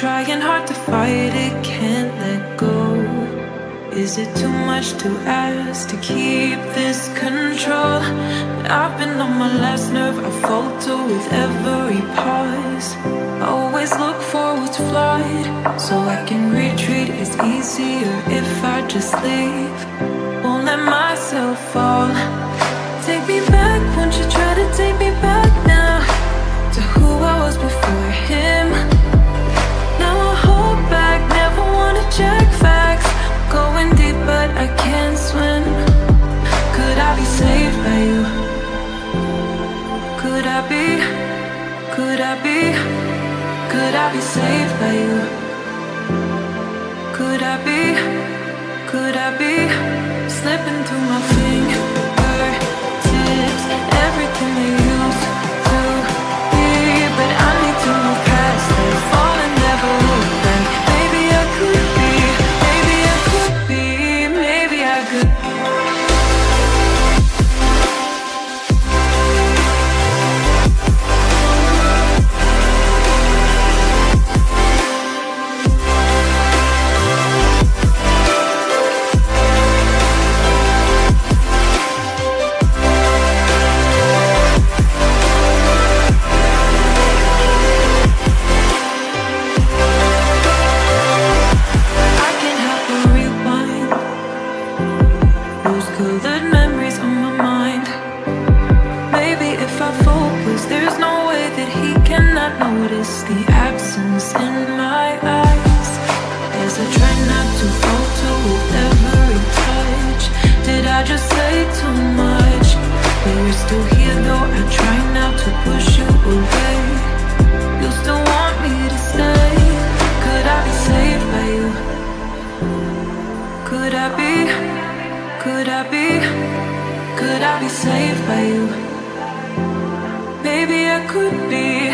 Trying hard to fight it, can't let go. Is it too much to ask to keep this control? I've been on my last nerve, I falter with every pause. I always look for what's flawed, so I can retreat. It's easier if I just leave. Won't let myself fall. Could I be? Could I be saved by you? Could I be? Could I be slipping through my fingertips? Everything notice the absence in my eyes. As I try not to falter with every touch, did I just say too much? But you're still here though. I try not to push you away. You still want me to stay. Could I be saved by you? Could I be? Could I be? Could I be saved by you? Maybe I could be,